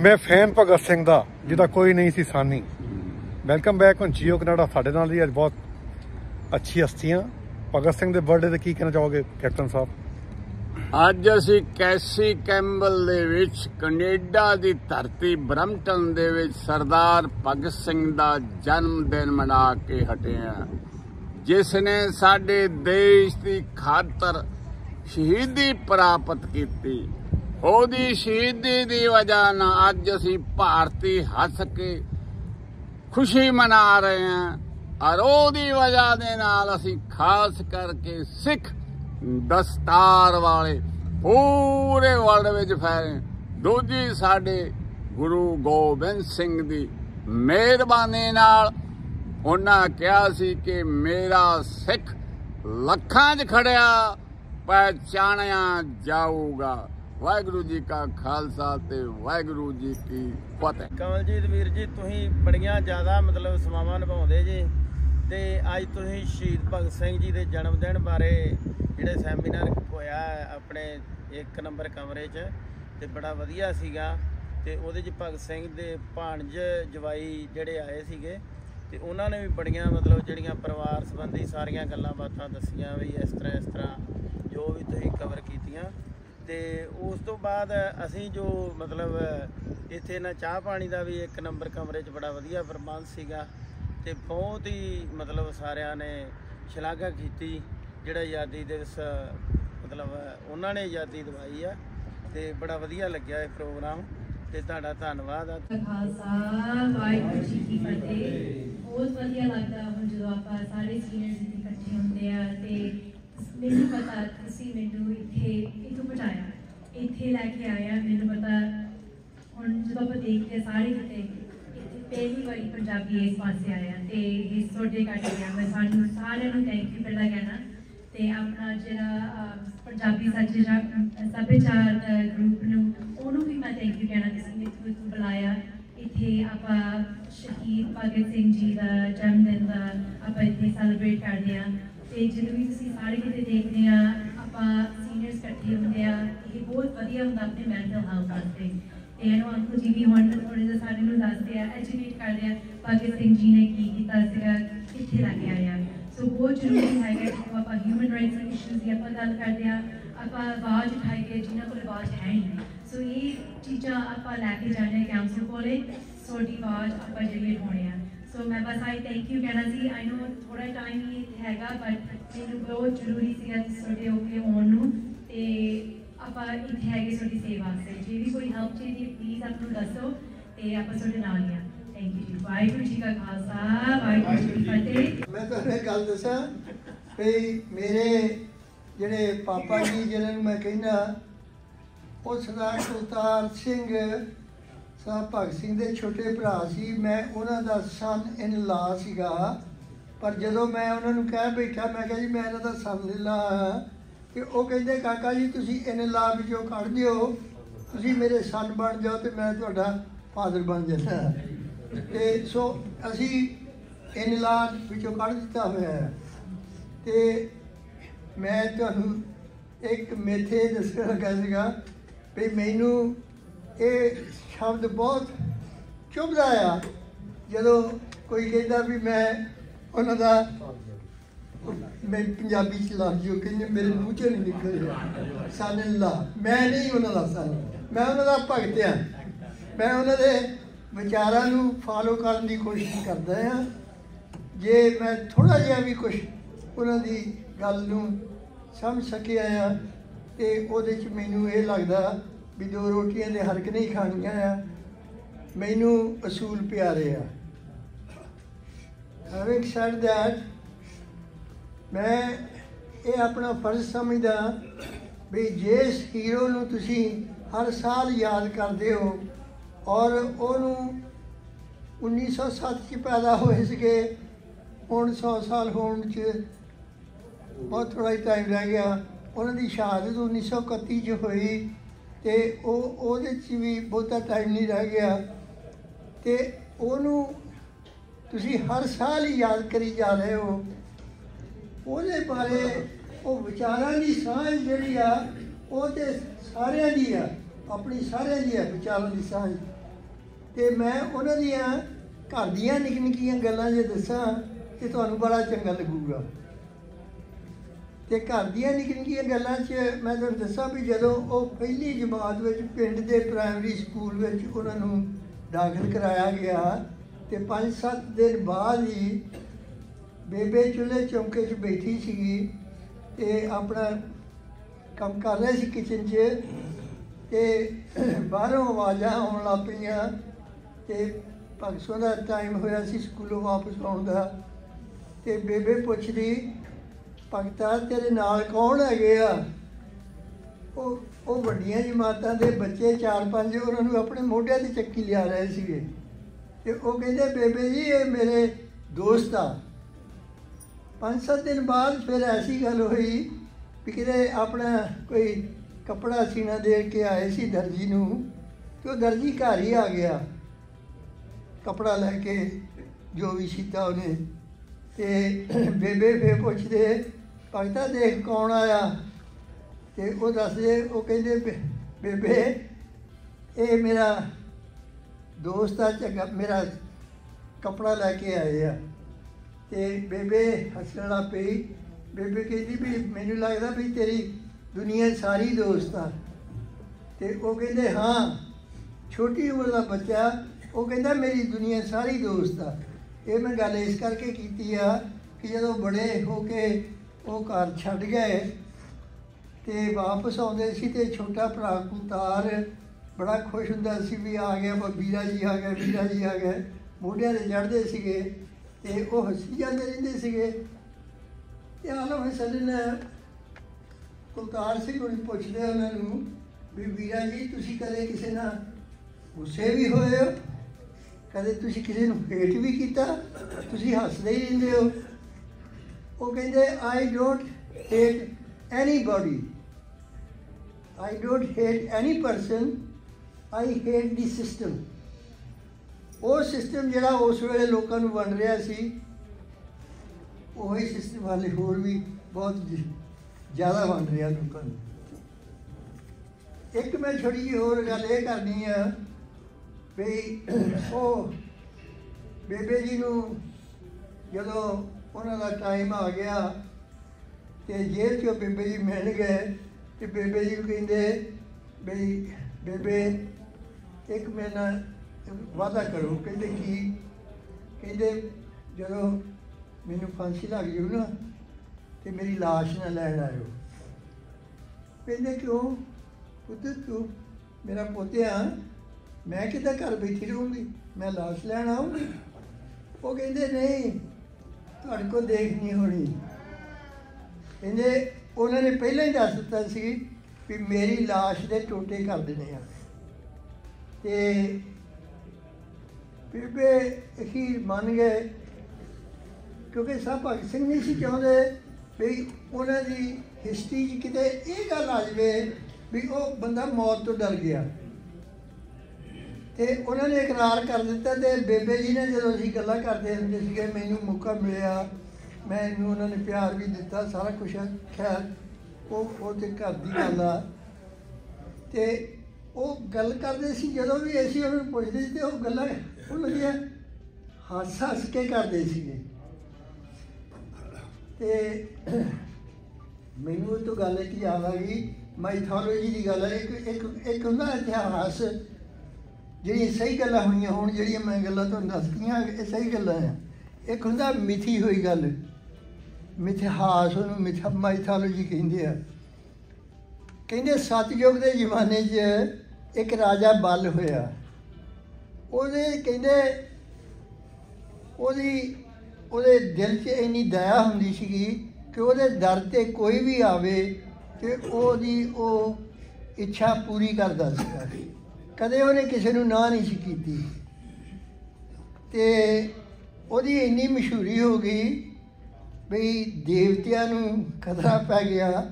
ਮੈਂ ਫੈਨ ਭਗਤ ਸਿੰਘ ਦਾ, ਜਿਹਦਾ ਕੋਈ ਨਹੀਂ ਸੀ ਸਾਨੀ। Welcome back on Geo Canada ਸਾਡੇ ਨਾਲ ਦੀ ਅੱਜ ਬਹੁਤ ਅੱਛੀ ਹਸਤੀਆਂ। ਭਗਤ ਸਿੰਘ ਦੇ ਬਰਥਡੇ ਤੇ ਕੀ ਕਹਿਣਾ ਚਾਹੋਗੇ, ਕੈਪਟਨ ਸਾਹਿਬ? ਅੱਜ ਅਸੀਂ ਕੈਸੀ ਕੈਂਬਲ ਦੇ ਵਿੱਚ ਕੈਨੇਡਾ ਦੀ ਧਰਤੀ ਬਰਮਟਨ ਦੇ ਵਿੱਚ ਸਰਦਾਰ ਭਗਤ ਸਿੰਘ ਦਾ ਜਨਮ ਦਿਨ ਮਨਾ ਕੇ ਹਟੇ ਆ। ਜਿਸ ਨੇ ਸਾਡੇ ਦੇਸ਼ ਦੀ ਖਾਤਰ ਸ਼ਹੀਦੀ ਪ੍ਰਾਪਤ ਕੀਤੀ। ਉਹਦੀ ਸ਼ਹੀਦੀ ਦੀ ਵਜ੍ਹਾ ਨਾਲ ਅੱਜ ਅਸੀਂ ਭਾਰਤੀ ਹੱਸ ਕੇ ਖੁਸ਼ੀ ਮਨਾ ਰਹੇ ਹਾਂ ਔਰ ਉਹਦੀ ਵਜ੍ਹਾ ਦੇ ਨਾਲ ਅਸੀਂ ਖਾਸ ਕਰਕੇ ਸਿੱਖ ਦਸਤਾਰ ਵਾਲੇ ਪੂਰੇ ਵਰਲਡ ਵਿੱਚ ਫੈਲੇ ਦੂਜੀ ਸਾਡੇ ਗੁਰੂ ਗੋਬਿੰਦ ਸਿੰਘ ਦੀ ਮਿਹਰਬਾਨੀ ਨਾਲ ਉਹਨਾਂ ਕਿਹਾ ਸੀ ਕਿ ਮੇਰਾ ਸਿੱਖ ਲੱਖਾਂ 'ਚ ਖੜਿਆ, ਪਹਿਚਾਣਿਆ ਜਾਊਗਾ। ਵਾਹਿਗੁਰੂ ਜੀ ਕਾ ਖਾਲਸਾ ਤੇ ਵਾਹਿਗੁਰੂ ਜੀ ਕੀ ਫਤਿਹ। ਕਮਲਜੀਤ ਵੀਰ ਜੀ, ਤੁਸੀਂ ਬੜੀਆਂ ਜ਼ਿਆਦਾ ਮਤਲਬ ਸਮਾਵਾਂ ਨਿਭਾਉਂਦੇ ਜੀ ਤੇ ਅੱਜ ਤੁਸੀਂ ਸ਼ਹੀਦ ਭਗਤ ਸਿੰਘ ਜੀ ਦੇ ਜਨਮ ਦਿਨ ਬਾਰੇ ਜਿਹੜੇ ਸੈਮੀਨਾਰ ਹੋਇਆ ਆਪਣੇ ਇੱਕ ਨੰਬਰ ਕਮਰੇ 'ਚ ਤੇ ਬੜਾ ਵਧੀਆ ਸੀਗਾ ਤੇ ਉਹਦੇ 'ਚ ਭਗਤ ਸਿੰਘ ਦੇ ਭਾਣਜ ਜਵਾਈ ਜਿਹੜੇ ਆਏ ਸੀਗੇ ਤੇ ਉਹਨਾਂ ਨੇ ਵੀ ਬੜੀਆਂ ਮਤਲਬ ਜਿਹੜੀਆਂ ਪਰਿਵਾਰ ਸੰਬੰਧੀ ਸਾਰੀਆਂ ਗੱਲਾਂ ਬਾਤਾਂ ਦੱਸੀਆਂ ਵੀ ਇਸ ਤਰ੍ਹਾਂ ਇਸ ਤਰ੍ਹਾਂ ਜੋ ਵੀ ਤੁਸੀਂ ਕਵਰ ਕੀਤੀਆਂ। ਤੇ ਉਸ ਤੋਂ ਬਾਅਦ ਅਸੀਂ ਜੋ ਮਤਲਬ ਇੱਥੇ ਨਾ ਚਾਹ ਪਾਣੀ ਦਾ ਵੀ ਇੱਕ ਨੰਬਰ ਕਮਰੇ 'ਚ ਬੜਾ ਵਧੀਆ ਪ੍ਰਬੰਧ ਸੀਗਾ ਤੇ ਬਹੁਤ ਹੀ ਮਤਲਬ ਸਾਰਿਆਂ ਨੇ ਸ਼ਲਾਘਾ ਕੀਤੀ, ਜਿਹੜਾ ਆਜ਼ਾਦੀ ਦਿਵਸ ਮਤਲਬ ਉਹਨਾਂ ਨੇ ਆਜ਼ਾਦੀ ਦਿਵਾਈ ਆ ਤੇ ਬੜਾ ਵਧੀਆ ਲੱਗਿਆ ਇਹ ਪ੍ਰੋਗਰਾਮ ਤੇ ਤੁਹਾਡਾ ਧੰਨਵਾਦ ਆ। ਖਾਲਸਾ ਵਾਹਿਗੁਰੂ ਜੀ ਕੀ ਫਤਿਹ। ਬਹੁਤ ਵਧੀਆ ਲੱਗਦਾ ਹੁਣ ਜਦੋਂ ਆਪਾਂ ਸਾਰੇ ਸੀਨੀਅਰਸ ਇਕੱਠੇ ਹੁੰਦੇ ਆ ਤੇ ਮੈਨੂੰ ਪਤਾ ਤੁਸੀਂ ਮੈਨੂੰ ਇੱਥੇ ਇੱਥੇ ਲੈ ਕੇ ਆਇਆ ਮੈਨੂੰ ਪਤਾ ਹੁਣ ਜਦੋਂ ਆਪਾਂ ਦੇਖਦੇ ਹਾਂ ਸਾਰੇ ਕਿਤੇ ਪਹਿਲੀ ਵਾਰੀ ਪੰਜਾਬੀ ਇਸ ਪਾਸੇ ਆਇਆ ਤੇ ਇਹ ਤੁਹਾਡੇ ਕਰਕੇ ਗਿਆ ਮੈਂ ਸਾਨੂੰ ਸਾਰਿਆਂ ਨੂੰ ਥੈਂਕ ਯੂ ਪਹਿਲਾਂ ਕਹਿਣਾ ਤੇ ਆਪਣਾ ਜਿਹੜਾ ਪੰਜਾਬੀ ਸੱਚੇਜਾ ਸੱਭਿਆਚਾਰ ਗਰੁੱਪ ਨੂੰ, ਉਹਨੂੰ ਵੀ ਮੈਂ ਥੈਂਕ ਯੂ ਕਹਿਣਾ ਜਿਸ ਤੁਸੀਂ ਇੱਥੇ ਬੁਲਾਇਆ। ਇੱਥੇ ਆਪਾਂ ਸ਼ਹੀਦ ਭਗਤ ਸਿੰਘ ਜੀ ਦਾ ਜਨਮ ਦਿਨ ਦਾ ਆਪਾਂ ਇੱਥੇ ਸੈਲੀਬ੍ਰੇਟ ਕਰਦੇ ਆ। ਤੇ ਜਦੋਂ ਵੀ ਤੁਸੀਂ ਸਾਰੇ ਕਿਤੇ ਦੇਖਦੇ ਆ, ਆਪਾਂ ਸੀਨੀਅਰਸ ਇਕੱਠੇ ਹੁੰਦੇ ਆ ਬਹੁਤ ਵਧੀਆ ਹੁੰਦਾ ਆਪਣੇ ਮੈਂਟਲ ਹੈਲਥ ਵਾਸਤੇ ਤੇ ਇਹਨੂੰ ਅੰਕਲ ਜੀ ਵੀ ਹੁਣ ਥੋੜੇ ਜਿਹਾ ਸਾਰੇ ਨੂੰ ਦੱਸਦੇ ਆ ਐਜੂਕੇਟ ਕਰਦੇ ਆ ਭਗਤ ਸਿੰਘ ਜੀ ਨੇ ਕੀ ਕੀਤਾ ਸੀਗਾ, ਕਿੱਥੇ ਲੈ ਕੇ ਆਇਆ ਸੋ ਬਹੁਤ ਜ਼ਰੂਰੀ ਹੈਗਾ ਕਿ ਆਪਾਂ ਹਿਊਮਨ ਰਾਈਟਸ ਇਸ਼ੂਜ਼ ਦੀ ਆਪਾਂ ਗੱਲ ਕਰਦੇ ਆ, ਆਪਾਂ ਆਵਾਜ਼ ਉਠਾਈਏ ਜਿਨ੍ਹਾਂ ਕੋਲ ਆਵਾਜ਼ ਹੈ ਹੀ ਨਹੀਂ। ਸੋ ਇਹ ਚੀਜ਼ਾਂ ਆਪਾਂ ਲੈ ਕੇ ਜਾਣੇ ਕਾਉਂਸਲ ਕੋਲੇ ਸੋਡੀ ਆਵਾਜ਼ ਆਪਾਂ ਜਿਹੜੀ ਹੋਣੇ ਆ। ਸੋ ਮੈਂ ਬਸ ਆਈ ਥੈਂਕ ਯੂ ਕਹਿਣਾ ਸੀ ਆਈ نو ਥੋੜਾ ਟਾਈਮ ਹੀ ਹੈਗਾ ਬਟ ਮੈਨੂੰ ਬਹੁਤ ਜ਼ਰੂਰੀ ਸੀਗਾ ਤੁਹਾਡੇ ਓਕੇ ਹੋਣ ਨੂੰ, ਤੇ ਆਪਾਂ ਇੱਥੇ ਹੈਗੇ ਤੁਹਾਡੀ ਸੇਵਾ ਵਾਸਤੇ। ਜੇ ਵੀ ਕੋਈ ਹੈਲਪ ਚਾਹੀਦੀ ਪਲੀਜ਼ ਆਪ ਨੂੰ ਦੱਸੋ ਤੇ ਆਪਾਂ ਤੁਹਾਡੇ ਨਾਲ ਹੀ ਆ। ਥੈਂਕ ਯੂ ਜੀ। ਵਾਹਿਗੁਰੂ ਜੀ ਕਾ ਖਾਲਸਾ ਵਾਹਿਗੁਰੂ ਜੀ ਕੀ ਫਤਿਹ। ਮੈਂ ਤੁਹਾਨੂੰ ਇੱਕ ਗੱਲ ਦੱਸਾਂ ਵੀ ਮੇਰੇ ਜਿਹੜੇ ਪਾਪਾ ਜੀ ਜਿਹਨਾਂ ਨੂੰ ਮੈਂ ਕਹਿੰਦਾ ਉਹ ਸਰਦਾਰ ਕੁਲਤਾਰ ਸਿੰਘ ਸਾਹਿਬ ਭਗਤ ਸਿੰਘ ਦੇ ਛੋਟੇ ਭਰਾ ਸੀ। ਮੈਂ ਉਹਨਾਂ ਦਾ ਸਨ ਇਨ ਲਾ ਸੀਗਾ। ਪਰ ਜਦੋਂ ਮੈਂ ਉਹਨਾਂ ਨੂੰ ਕਹਿ ਬੈਠਾ ਮੈਂ ਕਿਹਾ ਜੀ ਮੈਂ ਇਹਨਾਂ ਦਾ ਸਨ ਲਾ ਹਾਂ। ਕਿ ਉਹ ਕਹਿੰਦੇ, ਕਾਕਾ ਜੀ, ਤੁਸੀਂ ਇਨ ਲਾ ਵਿੱਚੋਂ ਕੱਢ ਦਿਓ ਤੁਸੀਂ ਮੇਰੇ ਸਨ ਬਣ ਜਾਓ ਤੇ ਮੈਂ ਤੁਹਾਡਾ ਫਾਦਰ ਬਣ ਜਾਣਾ ਤੇ ਸੋ ਅਸੀਂ ਇਨ ਲਾ ਵਿੱਚੋਂ ਕੱਢ ਦਿੱਤਾ ਹੋਇਆ ਹੈ। ਤੇ ਮੈਂ ਤੁਹਾਨੂੰ ਇੱਕ ਮੇਥੇ ਦੱਸਣ ਲੱਗਾ ਸੀਗਾ ਵੀ ਮੈਨੂੰ ਇਹ ਸ਼ਬਦ ਬਹੁਤ ਚੁਭਦਾ ਆ। ਜਦੋਂ ਕੋਈ ਕਹਿੰਦਾ ਵੀ ਮੈਂ ਉਹਨਾਂ ਦਾ ਮੈਂ ਪੰਜਾਬੀ ਚ ਲਫ਼ਜ਼ ਜੋ ਕਹਿੰਦੇ ਮੇਰੇ ਮੂੰਹ ਚੋਂ ਨਹੀਂ ਨਿਕਲ ਰਿਹਾ ਸਨ ਅੱਲਾ ਮੈਂ ਨਹੀਂ ਉਹਨਾਂ ਦਾ ਸਨ ਮੈਂ ਉਹਨਾਂ ਦਾ ਭਗਤ ਆ ਮੈਂ ਉਹਨਾਂ ਦੇ ਵਿਚਾਰਾਂ ਨੂੰ ਫਾਲੋ ਕਰਨ ਦੀ ਕੋਸ਼ਿਸ਼ ਕਰਦਾ ਆ ਜੇ ਮੈਂ ਥੋੜਾ ਜਿਹਾ ਵੀ ਕੁਝ ਉਹਨਾਂ ਦੀ ਗੱਲ ਨੂੰ ਸਮਝ ਸਕਿਆ ਆ ਤੇ ਉਹਦੇ ਚ ਮੈਨੂੰ ਇਹ ਲੱਗਦਾ ਵੀ ਦੋ ਰੋਟੀਆਂ ਦੇ ਹਰਕ ਨਹੀਂ ਖਾਣੀਆਂ ਆ। ਮੈਨੂੰ ਅਸੂਲ ਪਿਆਰੇ ਆ। having said that ਮੈਂ ਇਹ ਆਪਣਾ ਫਰਜ਼ ਸਮਝਦਾ ਵੀ ਜਿਸ ਹੀਰੋ ਨੂੰ ਤੁਸੀਂ ਹਰ ਸਾਲ ਯਾਦ ਕਰਦੇ ਹੋ ਔਰ ਉਹਨੂੰ 1907 ਚ ਪੈਦਾ ਹੋਏ ਸੀਗੇ, ਹੁਣ 100 ਸਾਲ ਹੋਣ ਚ ਬਹੁਤ ਥੋੜਾ ਹੀ ਟਾਈਮ ਰਹਿ ਗਿਆ। ਉਹਨਾਂ ਦੀ ਸ਼ਹਾਦਤ 1931 ਚ ਹੋਈ ਤੇ ਉਹ, ਉਹਦੇ ਚ ਵੀ ਬਹੁਤਾ ਟਾਈਮ ਨਹੀਂ ਰਹਿ ਗਿਆ। ਤੇ ਉਹਨੂੰ ਤੁਸੀਂ ਹਰ ਸਾਲ ਹੀ ਯਾਦ ਕਰੀ ਜਾ ਰਹੇ ਹੋ। ਉਹਦੇ ਬਾਰੇ ਉਹ ਵਿਚਾਰਾਂ ਦੀ ਸਾਂਝ ਜਿਹੜੀ ਆ, ਉਹ ਤੇ ਸਾਰਿਆਂ ਦੀ ਆ, ਆਪਣੀ ਸਾਰਿਆਂ ਦੀ ਆ ਵਿਚਾਰਾਂ ਦੀ ਸਾਂਝ। ਤੇ ਮੈਂ ਉਹਨਾਂ ਦੀਆਂ ਘਰ ਦੀਆਂ ਨਿੱਕੀਆਂ ਨਿੱਕੀਆਂ ਗੱਲਾਂ ਜੇ ਦੱਸਾਂ, ਤੇ ਤੁਹਾਨੂੰ ਬੜਾ ਚੰਗਾ ਲੱਗੂਗਾ। ਤੇ ਘਰ ਦੀਆਂ ਨਿੱਕੀ ਨਿੱਕੀਆਂ ਗੱਲਾਂ 'ਚ ਮੈਂ ਤੁਹਾਨੂੰ ਦੱਸਾਂ ਵੀ ਜਦੋਂ ਉਹ ਪਹਿਲੀ ਜਮਾਤ ਵਿੱਚ ਪਿੰਡ ਦੇ ਪ੍ਰਾਇਮਰੀ ਸਕੂਲ ਵਿੱਚ ਉਹਨਾਂ ਨੂੰ ਦਾਖਲ ਕਰਾਇਆ ਗਿਆ, ਤੇ 5-7 ਦਿਨ ਬਾਅਦ ਹੀ ਬੇਬੇ ਚੁੱਲ੍ਹੇ ਚੌਂਕੇ 'ਚ ਬੈਠੀ ਸੀਗੀ ਤੇ ਆਪਣਾ ਕੰਮ ਕਰ ਰਹੀ ਸੀ ਕਿਚਨ 'ਚ ਤੇ ਬਾਹਰੋਂ ਆਵਾਜ਼ਾਂ ਆਉਣ ਲੱਗ ਪਈਆਂ ਤੇ ਭਗਸੋਂ ਦਾ ਟਾਈਮ ਹੋਇਆ ਸੀ ਸਕੂਲੋਂ ਵਾਪਸ ਆਉਣ ਦਾ ਤੇ ਬੇਬੇ ਪੁੱਛਦੀ, ਭਗਤਾ, ਤੇਰੇ ਨਾਲ ਕੌਣ ਹੈਗੇ ਆ? ਉਹ ਉਹ ਵੱਡੀਆਂ ਜਮਾਤਾਂ ਦੇ ਬੱਚੇ ਚਾਰ ਪੰਜ ਉਹਨਾਂ ਨੂੰ ਆਪਣੇ ਮੋਢਿਆਂ ਤੇ ਚੱਕੀ ਲਿਆ ਰਹੇ ਸੀਗੇ ਤੇ ਉਹ ਕਹਿੰਦੇ, ਬੇਬੇ ਜੀ, ਇਹ ਮੇਰੇ ਦੋਸਤ ਆ। ਪੰਜ ਸੱਤ ਦਿਨ ਬਾਅਦ ਫਿਰ ਐਸੀ ਗੱਲ ਹੋਈ ਵੀ ਕਿਤੇ ਆਪਣਾ ਕੋਈ ਕੱਪੜਾ ਸੀਨਾ ਦੇ ਕੇ ਆਏ ਸੀ ਦਰਜੀ ਨੂੰ ਤੇ ਉਹ ਦਰਜੀ ਘਰ ਹੀ ਆ ਗਿਆ। ਕਪੜਾ ਲੈ ਕੇ ਜੋ ਵੀ ਸੀਤਾ ਉਹਨੇ ਤੇ ਬੇਬੇ ਫੇ ਪੁੱਛਦੇ, ਭਗਤਾ ਦੇਖ ਕੌਣ ਆਇਆ? ਤੇ ਉਹ ਦੱਸਦੇ, ਉਹ ਕਹਿੰਦੇ, ਬੇ- ਬੇਬੇ, ਇਹ ਮੇਰਾ ਦੋਸਤ ਆ, ਚੰਗਾ, ਮੇਰਾ ਕਪੜਾ ਲੈ ਕੇ ਆਏ ਆ। ਤੇ ਬੇਬੇ ਹੱਸਣ ਲੱਗ ਪਈ। ਬੇਬੇ ਕਹਿੰਦੀ ਵੀ ਮੈਨੂੰ ਲੱਗਦਾ ਵੀ ਤੇਰੀ ਦੁਨੀਆ ਸਾਰੀ ਦੋਸਤ ਆ। ਤੇ ਉਹ ਕਹਿੰਦੇ, ਹਾਂ, ਛੋਟੀ ਉਮਰ ਦਾ ਬੱਚਾ ਉਹ ਕਹਿੰਦਾ, ਮੇਰੀ ਦੁਨੀਆ ਸਾਰੀ ਦੋਸਤ ਆ। ਇਹ ਮੈਂ ਗੱਲ ਇਸ ਕਰਕੇ ਕੀਤੀ ਆ ਕਿ ਜਦੋਂ ਬੜੇ ਹੋ ਕੇ ਉਹ ਘਰ ਛੱਡ ਗਏ ਤੇ ਵਾਪਸ ਆਉਂਦੇ ਸੀ ਤੇ ਛੋਟਾ ਭਰਾ ਕੁਤਾਰ ਬੜਾ ਖੁਸ਼ ਹੁੰਦਾ ਸੀ ਵੀ ਆ ਗਿਆ ਬ- ਜੀ ਆ ਗਿਆ, ਵੀਰਾ ਜੀ ਆ ਗਿਆ। ਮੋਢਿਆਂ ਤੇ ਚੜ੍ਹਦੇ ਸੀਗੇ। ਤੇ ਉਹ ਹੱਸੀ ਜਾਂਦੇ ਰਹਿੰਦੇ ਸੀਗੇ। ਤੇ ਆਲਮ ਹਸਨ ਕੁਲਤਾਰ ਸਿੰਘ ਨੂੰ ਪੁੱਛਦੇ ਉਹਨਾਂ ਨੂੰ ਵੀ ਵੀਰਾ ਜੀ, ਤੁਸੀਂ ਕਦੇ ਕਿਸੇ ਨਾਲ ਗੁੱਸੇ ਵੀ ਹੋਏ ਹੋ? ਕਦੇ ਤੁਸੀਂ ਕਿਸੇ ਨੂੰ ਹੇਟ ਵੀ ਕੀਤਾ? ਤੁਸੀਂ ਹੱਸਦੇ ਹੀ ਰਹਿੰਦੇ ਹੋ? ਉਹ ਕਹਿੰਦੇ I don't hate anybody I don't hate any person I hate the system ਉਹ ਸਿਸਟਮ ਜਿਹੜਾ ਉਸ ਵੇਲੇ ਲੋਕਾਂ ਨੂੰ ਵੰਡ ਰਿਹਾ ਸੀ, ਉਹੀ ਸਿਸਟਮ ਵਾਲੇ ਹੋਰ ਵੀ ਬਹੁਤ ਜ਼ਿਆਦਾ ਵੰਡ ਰਿਹਾ ਲੋਕਾਂ ਨੂੰ। ਇੱਕ ਮੈਂ ਛੋਟੀ ਜਿਹੀ ਹੋਰ ਗੱਲ ਇਹ ਕਰਨੀ ਆ ਵੀ ਉਹ ਬੇਬੇ ਜੀ ਨੂੰ ਜਦੋਂ ਉਹਨਾਂ ਦਾ ਟਾਈਮ ਆ ਗਿਆ ਤੇ ਜੇਲ੍ਹ ਚੋਂ ਬੇਬੇ ਜੀ ਮਿਲ ਗਏ ਤੇ ਬੇਬੇ ਜੀ ਨੂੰ ਕਹਿੰਦੇ ਬਈ ਬੇਬੇ ਇੱਕ ਮੇਰੇ ਨਾਲ ਵਾਅਦਾ ਕਰੋ, ਕਹਿੰਦੇ ਕੀ? ਕਹਿੰਦੇ ਜਦੋਂ ਮੈਨੂੰ ਫਾਂਸੀ ਲੱਗ ਜੂ ਨਾ, ਤੇ ਮੇਰੀ ਲਾਸ਼ ਨਾ ਲੈਣ ਆਇਓ। ਕਹਿੰਦੇ ਕਿਉਂ? ਪੁੱਤ ਤੂੰ ਮੇਰਾ ਪੋਤਿਆ ਮੈਂ ਕਿੱਦਾਂ ਘਰ ਬੈਠੀ ਰਹੂੰਗੀ? ਮੈਂ ਲਾਸ਼ ਲੈਣ ਆਉਂਗੀ ਉਹ ਕਹਿੰਦੇ, ਨਹੀਂ, ਤੁਹਾਡੇ ਕੋਲ ਦੇਖ ਨਹੀਂ ਹੋਣੀ। ਕਹਿੰਦੇ, ਉਹਨਾਂ ਨੇ ਪਹਿਲਾਂ ਹੀ ਦੱਸ ਦਿੱਤਾ ਸੀ ਵੀ ਮੇਰੀ ਲਾਸ਼ ਦੇ ਟੋਟੇ ਕਰ ਦੇਣੇ ਆ। ਤੇ ਬੀਬੇ ਅਖੀਰ ਮੰਨ ਗਏ। ਕਿਉਂਕਿ ਸਾਹਿਬ ਭਗਤ ਸਿੰਘ ਨਹੀਂ ਸੀ ਚਾਹੁੰਦੇ ਵੀ ਉਹਨਾਂ ਦੀ ਹਿਸਟਰੀ 'ਚ ਕਿਤੇ ਇਹ ਗੱਲ ਆ ਜਾਵੇ ਵੀ ਉਹ ਬੰਦਾ ਮੌਤ ਤੋਂ ਡਰ ਗਿਆ। ਤੇ ਉਹਨਾਂ ਨੇ ਇਕਰਾਰ ਕਰ ਦਿੱਤਾ ਤੇ ਬੇਬੇ ਜੀ ਨੇ ਜਦੋਂ ਅਸੀਂ ਗੱਲਾਂ ਕਰਦੇ ਹੁੰਦੇ ਸੀਗੇ, ਮੈਨੂੰ ਮੌਕਾ ਮਿਲਿਆ। ਮੈਂ ਇਹਨੂੰ ਉਹਨਾਂ ਨੇ ਪਿਆਰ ਵੀ ਦਿੱਤਾ, ਸਾਰਾ ਕੁਝ ਖੈਰ, ਉਹ ਉਹ ਤੇ ਘਰ ਦੀ ਗੱਲ ਆ। ਤੇ ਉਹ ਗੱਲ ਕਰਦੇ ਸੀ, ਜਦੋਂ ਵੀ ਅਸੀਂ ਉਹਨੂੰ ਪੁੱਛਦੇ ਸੀ ਤੇ ਉਹ ਗੱਲਾਂ ਉਹਨਾਂ ਦੀਆਂ ਹੱਸ ਹੱਸ ਕੇ ਕਰਦੇ ਸੀਗੇ। ਤੇ ਮੈਨੂੰ ਉਹ ਤੋਂ ਗੱਲ ਇੱਕ ਯਾਦ ਆ ਗਈ ਮਾਈਥੋਲੋਜੀ ਦੀ ਗੱਲ ਹੈ ਇੱਕ ਇੱਕ ਇੱਕ ਹੁੰਦਾ ਇਤਿਹਾਸ, ਜਿਹੜੀਆਂ ਸਹੀ ਗੱਲਾਂ ਹੋਈਆਂ ਹੋਣ, ਜਿਹੜੀਆਂ ਮੈਂ ਗੱਲਾਂ ਤੁਹਾਨੂੰ ਦੱਸਦੀਆਂ, ਇਹ ਸਹੀ ਗੱਲਾਂ ਆ। ਇੱਕ ਹੁੰਦਾ ਮਿਥੀ ਹੋਈ ਗੱਲ, ਮਿਥਿਹਾਸ ਉਹਨੂੰ ਮਿਥ ਮਾਈਥੋਲੋਜੀ ਕਹਿੰਦੇ ਆ। ਕਹਿੰਦੇ ਸਤਯੁਗ ਦੇ ਜ਼ਮਾਨੇ 'ਚ ਇੱਕ ਰਾਜਾ ਬਲ ਹੋਇਆ। ਉਹਦੇ ਕਹਿੰਦੇ ਉਹਦੀ, ਉਹਦੇ ਦਿਲ 'ਚ ਇੰਨੀ ਦਇਆ ਹੁੰਦੀ ਸੀਗੀ ਕਿ ਉਹਦੇ ਦਰ ਤੇ ਕੋਈ ਵੀ ਆਵੇ ਤੇ ਉਹਦੀ ਉਹ ਇੱਛਾ ਪੂਰੀ ਕਰਦਾ ਸੀਗਾ। ਕਦੇ ਉਹਨੇ ਕਿਸੇ ਨੂੰ ਨਾ ਨਹੀਂ ਸੀ ਕੀਤੀ। ਤੇ ਉਹਦੀ ਇੰਨੀ ਮਸ਼ਹੂਰੀ ਹੋ ਗਈ ਵੀ ਦੇਵਤਿਆਂ ਨੂੰ ਖਤਰਾ ਪੈ ਗਿਆ।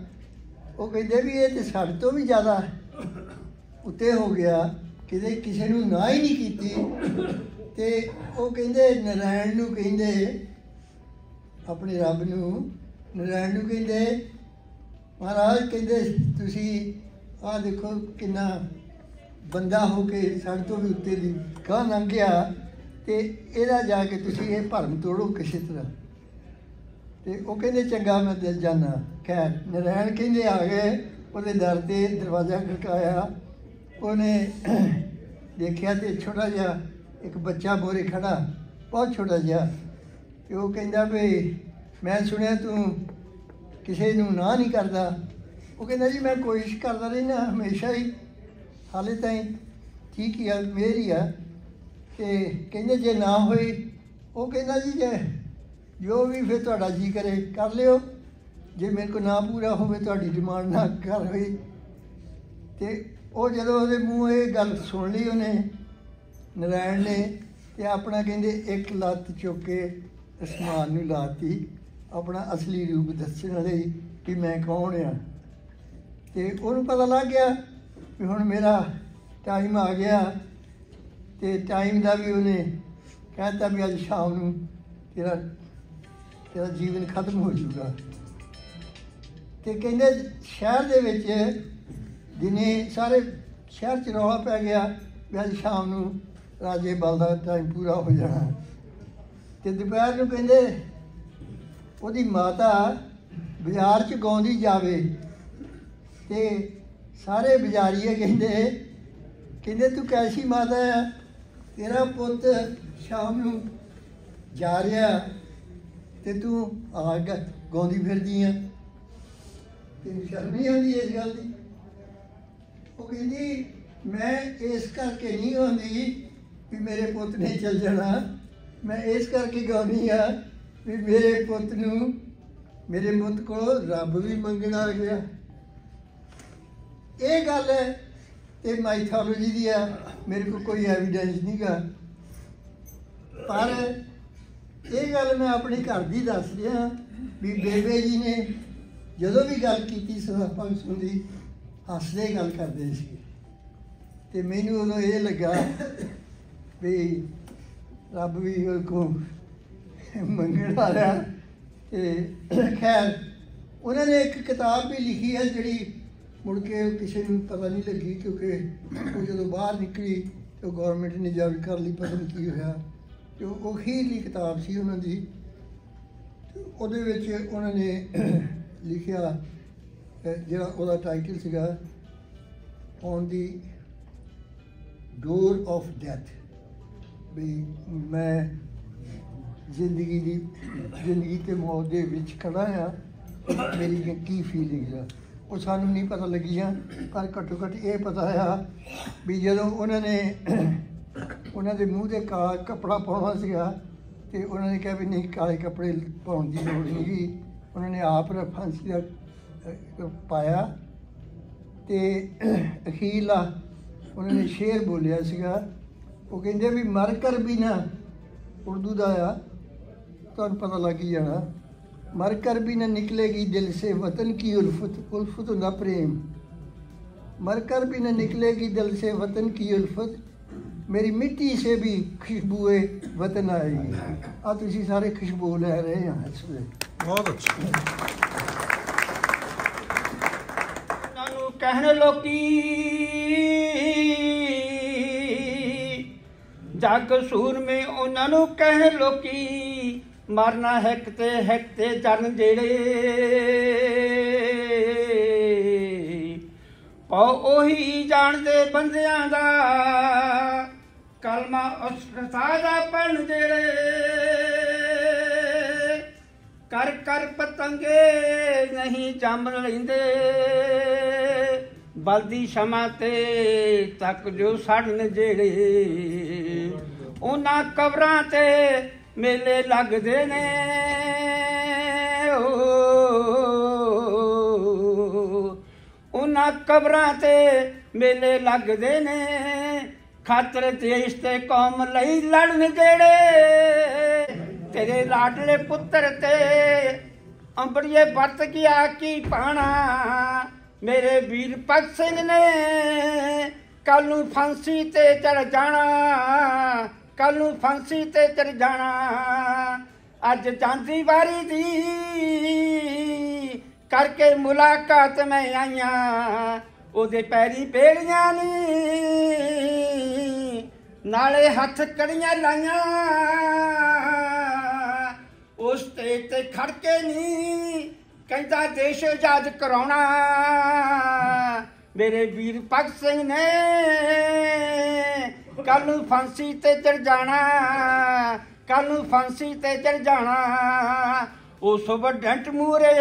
ਉਹ ਕਹਿੰਦੇ ਵੀ ਇਹ ਤੇ ਸਾਡੇ ਤੋਂ ਵੀ ਜ਼ਿਆਦਾ ਉੱਤੇ ਹੋ ਗਿਆ। ਕਿਤੇ ਕਿਸੇ ਨੂੰ ਨਾ ਹੀ ਨਹੀਂ ਕੀਤੀ। ਤੇ ਉਹ ਕਹਿੰਦੇ, ਨਰਾਇਣ ਨੂੰ ਕਹਿੰਦੇ, ਆਪਣੇ ਰੱਬ ਨੂੰ, ਨਰਾਇਣ ਨੂੰ ਕਹਿੰਦੇ, ਮਹਾਰਾਜ ਕਹਿੰਦੇ, ਤੁਸੀਂ ਆਹ ਦੇਖੋ ਕਿੰਨਾ ਬੰਦਾ ਹੋ ਕੇ ਸੜਕ ਤੋਂ ਵੀ ਉੱਤੇ ਦੀ ਗਾਂ ਲੰਘ ਗਿਆ ਤੇ ਇਹਦਾ ਜਾ ਕੇ ਤੁਸੀਂ ਇਹ ਭਰਮ ਤੋੜੋ ਕਿਸੇ ਤਰ੍ਹਾਂ। ਤੇ ਉਹ ਕਹਿੰਦੇ, ਚੰਗਾ, ਮੈਂ ਦਿਲ ਜਾਣਾ ਖੈਰ ਨਰੈਣ ਕਹਿੰਦੇ ਆ ਗਏ, ਉਹਦੇ ਦਰ ਤੇ ਦਰਵਾਜ਼ਾ ਖੜਕਾਇਆ। ਉਹਨੇ ਦੇਖਿਆ ਤੇ ਛੋਟਾ ਜਿਹਾ ਇੱਕ ਬੱਚਾ ਮੋਰੇ ਖੜਾ, ਬਹੁਤ ਛੋਟਾ ਜਿਹਾ। ਤੇ ਉਹ ਕਹਿੰਦਾ ਵੀ ਮੈਂ ਸੁਣਿਆ ਤੂੰ ਕਿਸੇ ਨੂੰ ਨਾ ਨਹੀਂ ਕਰਦਾ। ਉਹ ਕਹਿੰਦਾ ਜੀ ਮੈਂ ਕੋਸ਼ਿਸ਼ ਕਰਦਾ ਰਹਿਣਾ ਹਮੇਸ਼ਾ ਹੀ। ਹਾਲੇ ਤਾਈਂ ਠੀਕ ਹੀ ਆ ਮੇਰੀ ਆ। ਤੇ ਕਹਿੰਦੇ ਜੇ ਨਾ ਹੋਈ, ਉਹ ਕਹਿੰਦਾ ਜੀ ਜੇ, ਜੋ ਵੀ ਫਿਰ ਤੁਹਾਡਾ ਜੀ ਕਰੇ, ਕਰ ਲਿਓ। ਜੇ ਮੇਰੇ ਕੋ ਨਾ ਪੂਰਾ ਹੋਵੇ, ਤੁਹਾਡੀ ਡਿਮਾਂਡ ਨਾ ਕਰ ਹੋਈ। ਤੇ ਉਹ ਜਦੋਂ ਉਹਦੇ ਮੂੰਹ ਇਹ ਗੱਲ ਸੁਣ ਲਈ ਉਹਨੇ, ਨਰਾਇਣ ਨੇ ਤੇ ਆਪਣਾ ਕਹਿੰਦੇ ਇੱਕ ਲੱਤ ਚੁੱਕ ਕੇ ਅਸਮਾਨ ਨੂੰ ਲਾਤੀ, ਆਪਣਾ ਅਸਲੀ ਰੂਪ ਦੱਸਣ ਲਈ ਕਿ ਮੈਂ ਕੌਣ ਆ। ਤੇ ਉਹਨੂੰ ਪਤਾ ਲੱਗ ਗਿਆ ਵੀ ਹੁਣ ਮੇਰਾ ਟਾਈਮ ਆ ਗਿਆ ਤੇ ਟਾਈਮ ਦਾ ਵੀ ਉਹਨੇ ਕਹਿਤਾ ਵੀ ਅੱਜ ਸ਼ਾਮ ਨੂੰ ਤੇਰਾ ਤੇਰਾ ਜੀਵਨ ਖਤਮ ਹੋ ਜਾਊਗਾ। ਤੇ ਕਹਿੰਦੇ ਸ਼ਹਿਰ ਦੇ ਵਿੱਚ ਦਿਨੇ ਸਾਰੇ ਸ਼ਹਿਰ ਚ ਰੌਲਾ ਪੈ ਗਿਆ ਵੀ ਅੱਜ ਸ਼ਾਮ ਨੂੰ ਰਾਜੇ ਬਲ ਦਾ ਟਾਈਮ ਪੂਰਾ ਹੋ ਜਾਣਾ। ਤੇ ਦੁਪਹਿਰ ਨੂੰ ਕਹਿੰਦੇ ਉਹਦੀ ਮਾਤਾ ਬਾਜ਼ਾਰ ਚ ਗਾਉਂਦੀ ਜਾਵੇ। ਤੇ ਸਾਰੇ ਬਾਜ਼ਾਰੀਏ ਕਹਿੰਦੇ ਕਹਿੰਦੇ ਤੂੰ ਕੈਸੀ ਮਾਤਾ ਹੈ ਤੇਰਾ ਪੁੱਤ ਸ਼ਾਮ ਨੂੰ ਜਾ ਰਿਹਾ ਤੇ ਤੂੰ ਆ ਗਾਉਂਦੀ ਫਿਰਦੀ ਆ। ਤੈਨੂੰ ਸ਼ਰਮ ਨਹੀਂ ਆਉਂਦੀ ਇਸ ਗੱਲ ਦੀ? ਉਹ ਕਹਿੰਦੀ, ਮੈਂ ਇਸ ਕਰਕੇ ਨਹੀਂ ਆਉਂਦੀ ਵੀ ਮੇਰੇ ਪੁੱਤ ਨੇ ਚੱਲ ਜਾਣਾ। ਮੈਂ ਇਸ ਕਰਕੇ ਗਾਉਂਦੀ ਆ ਵੀ ਮੇਰੇ ਪੁੱਤ ਨੂੰ, ਮੇਰੇ ਪੁੱਤ ਕੋਲ ਰੱਬ ਵੀ ਮੰਗਣਾ ਆ ਗਿਆ। ਇਹ ਗੱਲ ਹੈ ਤੇ ਮਾਈਥੋਲੋਜੀ ਦੀ ਆ, ਮੇਰੇ ਕੋਲ ਕੋਈ ਐਵੀਡੈਂਸ ਨਹੀਂਗਾ ਪਰ ਇਹ ਗੱਲ ਮੈਂ ਆਪਣੇ ਘਰ ਦੀ ਦੱਸ ਰਿਹਾ ਵੀ ਬੇਬੇ ਜੀ ਨੇ ਜਦੋਂ ਵੀ ਗੱਲ ਕੀਤੀ ਸਦਾ ਸਰਪੰਚ ਸੁਣਦੀ। ਹੱਸਦੇ ਗੱਲ ਕਰਦੇ ਸੀ। ਤੇ ਮੈਨੂੰ ਉਦੋਂ ਇਹ ਲੱਗਾ ਵੀ ਰੱਬ ਵੀ ਉਹ ਕੋ ਮੰਗਣ ਵਾਲਾ ਤੇ ਖੈਰ, ਉਹਨਾਂ ਨੇ ਇੱਕ ਕਿਤਾਬ ਵੀ ਲਿਖੀ ਹੈ ਜਿਹੜੀ ਮੁੜ ਕੇ ਕਿਸੇ ਨੂੰ ਪਤਾ ਨਹੀਂ ਲੱਗੀ ਕਿਉਂਕਿ ਉਹ ਜਦੋਂ ਬਾਹਰ ਨਿਕਲੀ ਤੇ ਗਵਰਨਮੈਂਟ ਨੇ ਜਾਰੀ ਕਰ ਲਈ, ਪਤਾ ਨਹੀਂ ਕੀ ਹੋਇਆ। ਤੇ ਉਹ ਖੀਰਲੀ ਕਿਤਾਬ ਸੀ ਉਹਨਾਂ ਦੀ। ਉਹਦੇ ਵਿੱਚ ਉਹਨਾਂ ਨੇ ਲਿਖਿਆ ਜਿਹੜਾ ਉਹਦਾ ਟਾਈਟਲ ਸੀਗਾ on the door of death ਵੀ ਮੈਂ ਜ਼ਿੰਦਗੀ ਦੀ, ਜ਼ਿੰਦਗੀ ਤੇ ਮੌਤ ਦੇ ਵਿੱਚ ਖੜਾ ਆ, ਮੇਰੀ ਕੀ ਫੀਲਿੰਗ ਆ? ਉਹ ਸਾਨੂੰ ਨਹੀਂ ਪਤਾ ਲੱਗੀਆਂ, ਪਰ ਘੱਟੋ ਘੱਟ ਇਹ ਪਤਾ ਆ ਵੀ ਜਦੋਂ ਉਹਨਾਂ ਨੇ, ਉਹਨਾਂ ਦੇ ਮੂੰਹ ਦੇ ਕਾਲਾ ਕੱਪੜਾ ਪਾਉਣਾ ਸੀਗਾ, ਤੇ ਉਹਨਾਂ ਨੇ ਕਿਹਾ ਵੀ ਨਹੀਂ, ਕਾਲੇ ਕੱਪੜੇ ਪਾਉਣ ਦੀ ਲੋੜ ਨਹੀਂ ਉਹਨਾਂ ਨੇ ਆਪ ਰ- ਦਾ ਪਾਇਆ ਤੇ ਅਖੀਰਲਾ ਉਹਨਾਂ ਨੇ ਸ਼ੇਰ ਬੋਲਿਆ ਸੀਗਾ ਉਹ ਕਹਿੰਦੇ ਵੀ ਮਰ ਕਰ ਵੀ ਨਾ ਉਰਦੂ ਦਾ ਆ ਤੁਹਾਨੂੰ ਪਤਾ ਲੱਗ ਹੀ ਜਾਣਾ ਮਰ ਕਰ ਵੀ ਨਾ ਨਿਕਲੇਗੀ ਦਿਲ ਸੇ ਵਤਨ ਕੀ ਉਲਫਤ ਉਲਫਤ ਹੁੰਦਾ ਪ੍ਰੇਮ मर कर भी न निकलेगी दिल से वतन की उल्फत मेरी मिट्टी से भी खुशबुए वतन आएगी आ तुसी सारे खुशबू ले रहे हैं इस ਵੇਲੇ ਬਹੁਤ ਕਹਿਣ ਲੋਕੀ, ਜਗ ਸੂਰਮੇ ਉਹਨਾਂ ਨੂੰ ਕਹਿਣ ਲੋਕੀ, ਮਰਨਾ ਹੈ ਕਿਤੇ ਹੈ ਤੇ ਜਨ ਜਿਹੜੇ। ਪਉ ਉਹੀ ਜਾਣਦੇ ਬੰਦਿਆਂ ਦਾ ਕਲਮਾ ਉਸ ਦਾ ਪਣ ਜਿਹੜੇ। ਕਰ ਕਰ ਪਤੰਗੇ ਨਹੀਂ ਜੰਮ ਲੈਂਦੇ ਬਲਦੀ ਸ਼ਮਾ ਤੇ ਤੱਕ ਜੋ ਸੜਨ ਜਿਹੜੇ ਉਹਨਾਂ ਕਬਰਾਂ ਤੇ ਮੇਲੇ ਲੱਗਦੇ ਨੇ ਓ ਉਹਨਾਂ ਕਬਰਾਂ ਤੇ ਮੇਲੇ ਲੱਗਦੇ ਨੇ ਖਾਤਰ ਦੇਸ਼ ਤੇ ਕੌਮ ਲਈ ਲੜਨ ਜਿਹੜੇ ਤੇਰੇ ਲਾਡਲੇ ਪੁੱਤਰ ਤੇ ਅੰਬੜੀਏ ਵਰਤ ਗਿਆ ਕੀ ਪਾਣਾ? ਮੇਰੇ ਵੀਰ ਭਗਤ ਸਿੰਘ ਨੇ ਕੱਲ ਨੂੰ ਫਾਂਸੀ ਤੇ ਚੜ ਜਾਣਾ। ਕੱਲ ਨੂੰ ਫਾਂਸੀ ਤੇ ਚੜ ਜਾਣਾ। ਅੱਜ ਜਾਂਦੀ ਵਾਰੀ ਦੀ ਕਰਕੇ ਮੁਲਾਕਾਤ ਮੈਂ ਆਈਆਂ। ਉਹਦੇ ਪੈਰੀ ਬੇੜੀਆਂ ਨੀ, ਨਾਲੇ ਹੱਥ ਕੜੀਆਂ ਲਾਈਆਂ। ਤੇ ਤੇ ਖੜ ਕੇ ਨੀ ਕਹਿੰਦਾ ਦੇਸ਼ ਆਜ਼ਾਦ ਕਰਾਉਣਾ। ਮੇਰੇ ਵੀਰ ਭਗਤ ਸਿੰਘ ਨੇ ਕੱਲ ਨੂੰ ਫਾਂਸੀ ਤੇ ਚੜ ਜਾਣਾ ਕੱਲ ਨੂੰ ਫਾਂਸੀ ਤੇ ਚੜ ਜਾਣਾ। ਉਸ ਵੱਡੰਟ ਮੂਰੇ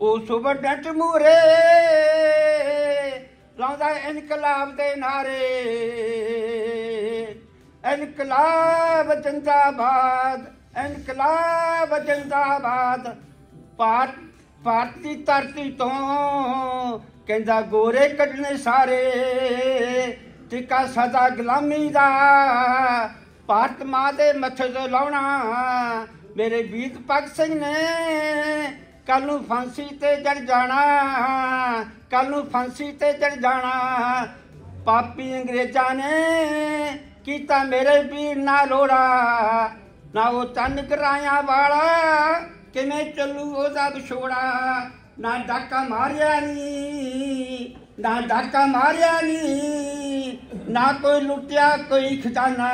ਉਸ ਵੱਡੰਟ ਮੂਰੇ ਲਾਉਂਦਾ ਇਨਕਲਾਬ ਦੇ ਨਾਰੇ। ਇਨਕਲਾਬ ਜਿੰਦਾਬਾਦ ਇਨਕਲਾਬ ਜਿੰਦਾਬਾਦ। ਭਾਰਤ ਭਾਰਤੀ ਧਰਤੀ ਤੋਂ ਕਹਿੰਦਾ ਗੋਰੇ ਕੱਢਣੇ ਸਾਰੇ। ਟਿੱਕਾ ਸਦਾ ਗੁਲਾਮੀ ਦਾ। ਭਾਰਤ ਮਾਂ ਦੇ ਮੱਥੇ ਤੋਂ ਲਾਉਣਾ। ਮੇਰੇ ਵੀਰ ਭਗਤ ਸਿੰਘ ਨੇ ਕੱਲ ਨੂੰ ਫਾਂਸੀ ਤੇ ਚੜ ਜਾਣਾ। ਕੱਲ ਨੂੰ ਫਾਂਸੀ ਤੇ ਚੜ ਜਾਣਾ। ਪਾਪੀ ਅੰਗਰੇਜ਼ਾਂ ਨੇ ਕੀਤਾ ਮੇਰੇ ਵੀਰ ਨਾਲ ਲੋੜਾ ਨਾ ਉਹ ਚੰਨ ਕਰਾਇਆ ਵਾਲਾ, ਕਿਵੇਂ ਚੱਲੂ ਉਹਦਾ ਵਿਛੋੜਾ? ਨਾ ਡਾਕਾ ਮਾਰਿਆ ਨੀ, ਨਾ ਡਾਕਾ ਮਾਰਿਆ ਨੀ, ਨਾ ਕੋਈ ਲੁੱਟਿਆ ਕੋਈ ਖਜ਼ਾਨਾ।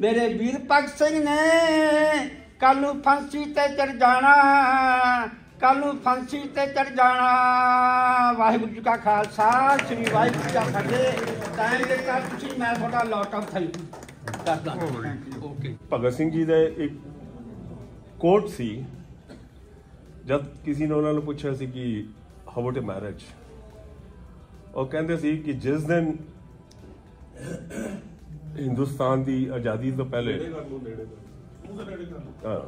ਮੇਰੇ ਵੀਰ ਭਗਤ ਸਿੰਘ ਨੇ ਕੱਲ ਨੂੰ ਫਾਂਸੀ ਤੇ ਚੜ ਜਾਣਾ ਕੱਲ ਨੂੰ ਫਾਂਸੀ ਤੇ ਚੜ ਜਾਣਾ। ਵਾਹਿਗੁਰੂ ਜੀ ਕਾ ਖਾਲਸਾ, ਸ੍ਰੀ ਵਾਹਿਗੁਰੂ ਜੀ ਕੀ ਫਤਿਹ। ਟਾਈਮ ਦੇ ਕਰ ਤੁਸੀਂ ਮੈਂ ਤੁਹਾਡਾ lot of thank you okay Bhagat Singh ji ਦਾ ਇੱਕ ਕੋਟ ਸੀ ਜਦ ਕਿਸੇ ਨੇ ਉਹਨਾਂ ਨੂੰ ਪੁੱਛਿਆ ਸੀ ਕਿ ਹਾਊ ਅ ਮੈਰਿਜ ਉਹ ਕਹਿੰਦੇ ਸੀ ਕਿ ਜਿਸ ਦਿਨ ਹਿੰਦੁਸਤਾਨ ਦੀ ਆਜ਼ਾਦੀ ਤੋਂ ਪਹਿਲੇ ਹਾਂ।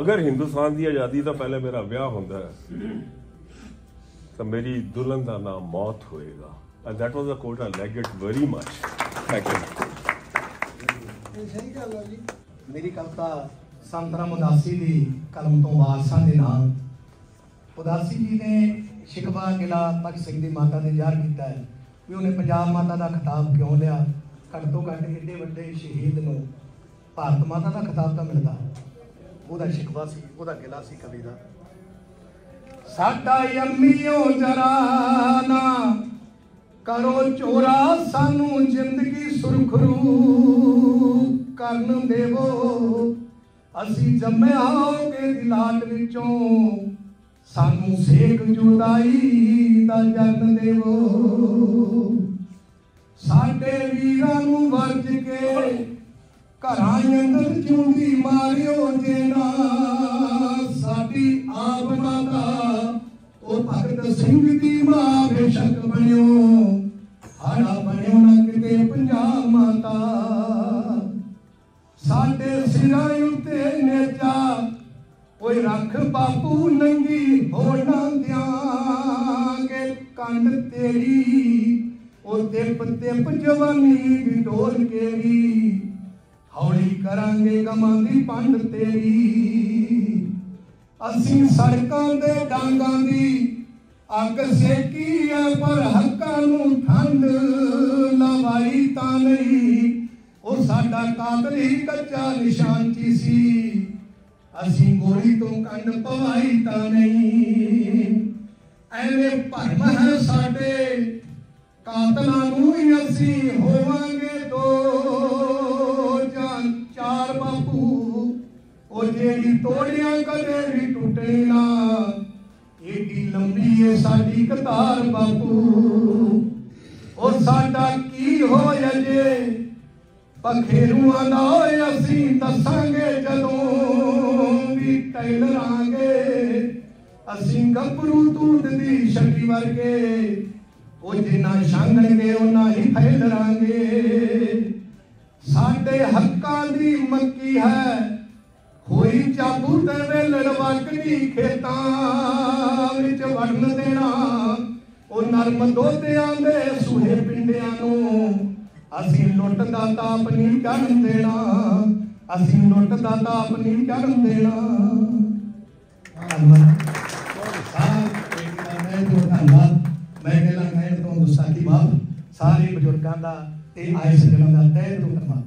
ਅਗਰ ਹਿੰਦੁਸਤਾਨ ਦੀ ਆਜ਼ਾਦੀ ਤੋਂ ਪਹਿਲੇ ਮੇਰਾ ਵਿਆਹ ਹੁੰਦਾ ਹੈ ਤਾਂ ਮੇਰੀ ਦੁਲਹਨ ਦਾ ਨਾਮ ਮੌਤ ਹੋਏਗਾ। And that was a quote I liked it very much. Thank you. ਸਹੀ ਗੱਲ ਆ ਜੀ। ਮੇਰੀ ਕਵਿਤਾ ਸੰਤ ਉਦਾਸੀ ਦੀ ਕਲਮ ਤੋਂ ਵਾਰਸਾਂ ਦੇ ਨਾਲ। ਉਦਾਸੀ ਜੀ ਨੇ ਸ਼ਿਕਵਾ ਗਿਲਾ ਭਗਤ ਸਿੰਘ ਦੀ ਮਾਤਾ ਦੇ ਜ਼ਾਹਰ ਕੀਤਾ ਹੈ ਵੀ ਉਹਨੇ ਪੰਜਾਬ ਮਾਤਾ ਦਾ ਖਿਤਾਬ ਕਿਉਂ ਲਿਆ? ਘੱਟ ਤੋਂ ਘੱਟ ਏਡੇ ਵੱਡੇ ਸ਼ਹੀਦ ਨੂੰ ਭਾਰਤ ਮਾਤਾ ਦਾ ਖਿਤਾਬ ਤਾਂ ਮਿਲਦਾ। ਉਹਦਾ ਸ਼ਿਕਵਾ ਸੀ, ਉਹਦਾ ਗਿਲਾ ਸੀ ਕਵੀ ਦਾ। ਸਾਡਾ ਯੰਮੀਓ ਜਰਾ ਕਰੋ ਚੋਰਾ ਸਾਨੂੰ ਜ਼ਿੰਦਗੀ ਸੁਰਖਰੂ ਕਰਨ ਦੇਵੋ। ਅਸੀਂ ਜੰਮਿਆ ਹੋਗੇ ਦਿਲਾਟ ਵਿੱਚੋਂ, ਸਾਨੂੰ ਸੇਕ ਜੁਦਾਈ ਦਾ ਜਨ ਦੇਵੋ। ਸਾਡੇ ਵੀਰਾਂ ਨੂੰ ਵਰਜ ਕੇ ਘਰਾਂ ਅੰਦਰ ਚੁੰਦੀ ਮਾਰਿਓ ਜੇਨਾ ਸਾਡੀ ਆਪ ਮਾਤਾ, ਉਹ ਭਗਤ ਸਿੰਘ ਦੀ ਮਾਂ ਬੇਸ਼ੱਕ ਬਣਿਓ। ਸਿਰਾਂ ਉੱਤੇ ਨੇਜਾ ਓਏ ਰੱਖ ਬਾਪੂ ਨੰਗੀ ਹੋਣਾ ਦਿਆਂਗੇ ਕੰਡ ਤੇਰੀ। ਉਹ ਤਿਪ ਤਿਪ ਜਵਾਨੀ ਦੀ ਢੋਲ ਕੇਰੀ। ਹੌਲੀ ਕਰਾਂਗੇ ਗਮਾਂ ਦੀ ਪੰਡ ਤੇਰੀ। ਅਸੀਂ ਸੜਕਾਂ ਦੇ ਡਾਂਗਾਂ ਦੀ ਅੱਗ ਸੇਕੀ ਐ ਪਰ ਹੱਕਾਂ ਨੂੰ ਠੰਡ ਸਾਡਾ ਕਾਤਲ ਹੀ ਕੱਚਾ ਨਿਸ਼ਾਨ ਸੀ। ਅਸੀਂ ਗੋਲੀ ਤੋਂ ਕੰਨ ਪਵਾਈ ਤਾਂ ਨਹੀਂ। ਐਵੇਂ ਭਰਮ ਹੈ ਸਾਡੇ, ਕਾਤਲਾਂ ਨੂੰ ਹੀ ਅਸੀਂ ਹੋਵਾਂਗੇ ਦੋ। ਜਾਂ ਚਾਰ ਬਾਪੂ, ਉਹ ਜਿਹੜੀ ਤੋੜਿਆ ਕਦੇ ਵੀ ਟੁੱਟੇ ਨਾ। ਏਡੀ ਲੰਬੀ ਏ ਸਾਡੀ ਕਤਾਰ ਬਾਪੂ। ਉਹ ਸਾਡਾ ਕੀ ਹੋਇਆ ਜੇ? ਪਖੇਰੂਆਂ ਦਾ ਅਸੀਂ ਦੱਸਾਂਗੇ ਜਦੋਂ ਵੀ ਟੈਲਰਾਂਗੇ ਅਸੀਂ ਗੱਭਰੂ ਤੂਤ ਦੀ ਛੱਡੀ ਵਰਗੇ, ਉਹ ਜਿੰਨਾ ਛਾਂਗਣਗੇ ਉਹਨਾਂ ਹੀ ਫੈਲਰਾਂਗੇ ਸਾਡੇ ਹੱਕਾਂ ਦੀ ਮੱਕੀ ਹੈ ਹੋਈ ਚਾਬੂ ਤੇ ਵੇਲੜ ਵਕਦੀ ਖੇਤਾਂ ਵਿੱਚ ਵੜਨ ਦੇਣਾ। ਉਹ ਨਰਮ ਦੋਤਿਆਂ ਦੇ ਸੂਹੇ ਪਿੰਡਿਆਂ ਨੂੰ ਅਸੀਂ ਲੁੱਟਦਾ ਤਾਂ ਤਾਪ ਕਰਨ ਦੇਣਾ। ਅਸੀਂ ਲੁੱਟ ਦਾ ਤਾਪ ਕਰਨ ਦੇਣਾ। ਮੈਂ ਕਹਿੰਦਾ, ਮੈਂ ਤੋਂ ਦੁਸਾਕੀ ਬਾਪ ਸਾਰੇ ਬਜ਼ੁਰਗਾਂ ਦਾ ਤੇ ਆਏ ਸੱਜਣਾਂ ਦਾ ਤਹਿ ਦਿਲੋਂ ਧੰਨਵਾਦ।